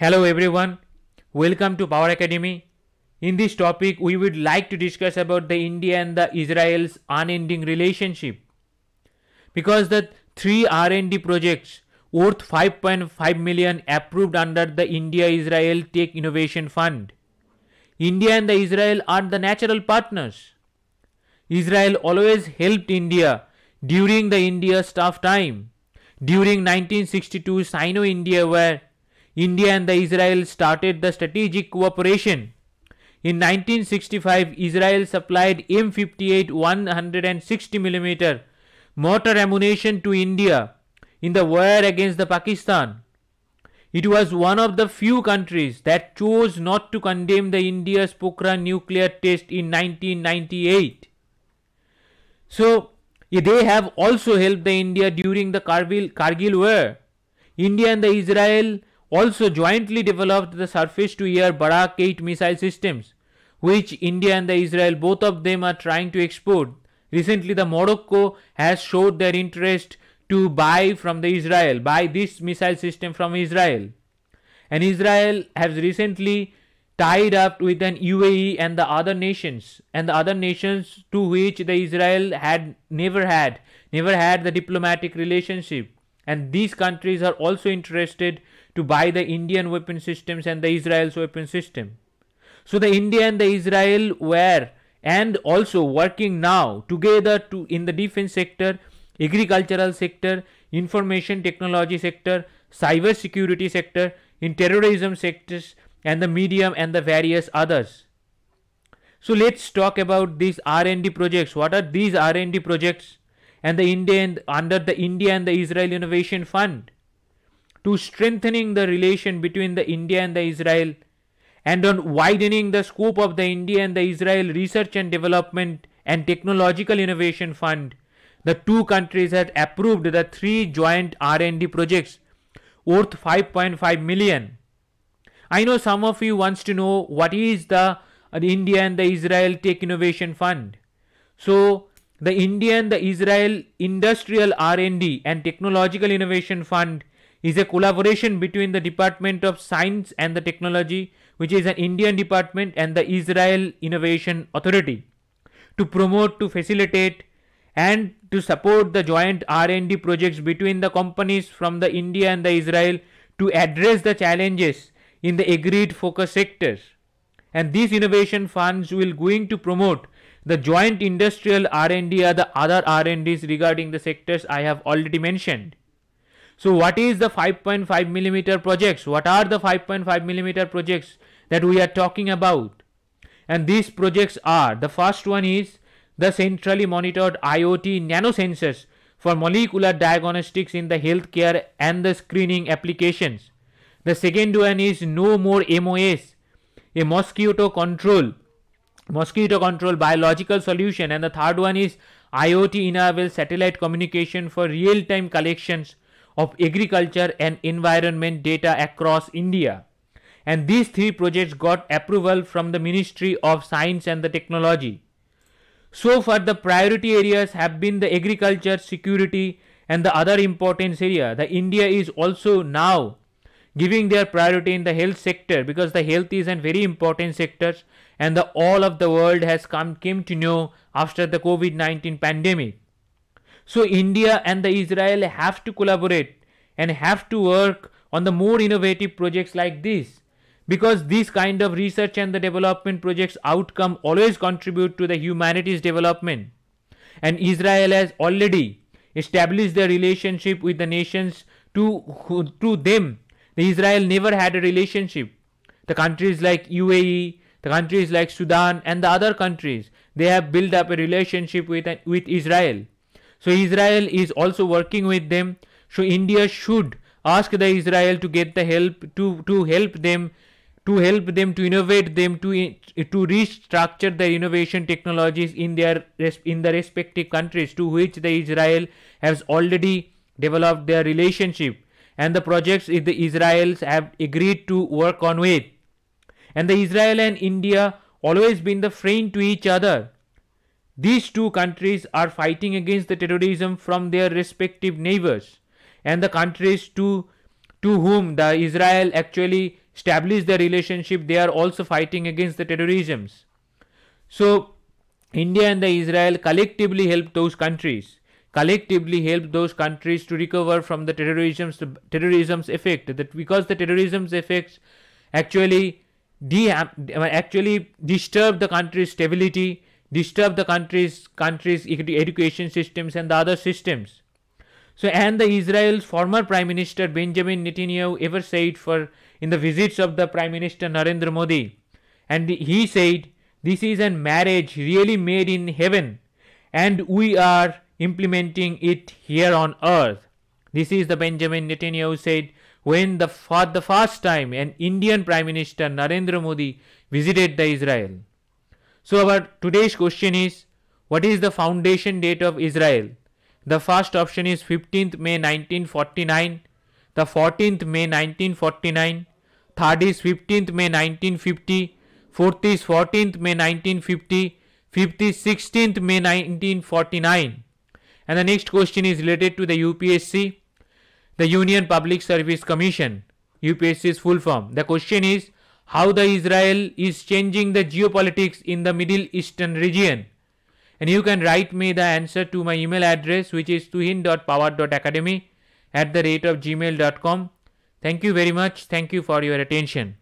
Hello everyone, welcome to Power Academy. In this topic, we would like to discuss about the India and the Israel's unending relationship. Because the three R&D projects worth 5.5 million approved under the India-Israel Tech Innovation Fund. India and the Israel are the natural partners. Israel always helped India during the India's tough time. During 1962 Sino-India War, India and the Israel started the strategic cooperation. In 1965, Israel supplied M58 160 mm mortar ammunition to India in the war against the Pakistan. It was one of the few countries that chose not to condemn the India's Pokhran nuclear test in 1998. So they have also helped the India during the Kargil, Kargil war. India and the Israel also jointly developed the surface to air Barak 8 missile systems, which India and the Israel both of them are trying to export. Recently, the Morocco has showed their interest to buy from the Israel, buy this missile system from Israel. And Israel has recently tied up with an UAE and the other nations and the other nations to which the Israel had never had never had the diplomatic relationship and these countries are also interested to buy the Indian weapon systems and the Israel's weapon system. So the India and the Israel were and also working now together to in the defense sector, agricultural sector, information technology sector, cyber security sector, in terrorism sectors and the medium and the various others. So let's talk about these R&D projects. What are these R&D projects and the Indian under the India and the Israel Innovation Fund? To strengthening the relation between the India and the Israel and on widening the scope of the India and the Israel Research and Development and Technological Innovation Fund, the two countries had approved the three joint R&D projects worth 5.5 million I know some of you wants to know what is the, uh, the India and the Israel Tech Innovation Fund. So the India and the Israel Industrial R&D and Technological Innovation Fund is a collaboration between the Department of Science and the Technology, which is an Indian department, and the Israel Innovation Authority to promote, to facilitate, and to support the joint R&D projects between the companies from the India and the Israel to address the challenges in the agreed focus sectors. And these innovation funds will going to promote the joint industrial R&D or the other R&Ds regarding the sectors I have already mentioned. So what is the 5.5 millimeter projects? What are the 5.5 millimeter projects that we are talking about? And these projects are, the first one is the centrally monitored IoT nanosensors for molecular diagnostics in the healthcare and the screening applications. The second one is no more MOS, a mosquito control, mosquito control biological solution. And the third one is IoT enabled satellite communication for real time collections of agriculture and environment data across India. And these three projects got approval from the Ministry of Science and the Technology. So far, the priority areas have been the agriculture, security, and the other importance area. The India is also now giving their priority in the health sector because the health is a very important sector and the all of the world has come came to know after the covid-19 pandemic so india and the israel have to collaborate and have to work on the more innovative projects like this because these kind of research and the development projects outcome always contribute to the humanities development and israel has already established their relationship with the nations to to them the Israel never had a relationship. The countries like UAE, the countries like Sudan, and the other countries, they have built up a relationship with, with Israel. So Israel is also working with them. So India should ask the Israel to get the help to, to help them to help them to innovate them to to restructure their innovation technologies in their in the respective countries to which the Israel has already developed their relationship and the projects the Israels have agreed to work on with. And the Israel and India always been the friend to each other. These two countries are fighting against the terrorism from their respective neighbors and the countries to to whom the Israel actually established the relationship, they are also fighting against the terrorisms. So India and the Israel collectively help those countries collectively help those countries to recover from the terrorism's terrorism's effect that because the terrorism's effects actually de- actually disturb the country's stability disturb the country's country's education systems and the other systems so and the israel's former prime minister benjamin netanyahu ever said for in the visits of the prime minister narendra modi and he said this is a marriage really made in heaven and we are implementing it here on earth. This is the Benjamin Netanyahu said when the for the first time an Indian Prime Minister Narendra Modi visited the Israel. So our today's question is what is the foundation date of Israel? The first option is 15th May 1949, the 14th May 1949, third is 15th May 1950, fourth is 14th May 1950, fifth is 16th May 1949. And the next question is related to the UPSC, the Union Public Service Commission, UPSC's full form. The question is how the Israel is changing the geopolitics in the Middle Eastern region. And you can write me the answer to my email address which is tuhin.power.academy at the rate of gmail.com. Thank you very much. Thank you for your attention.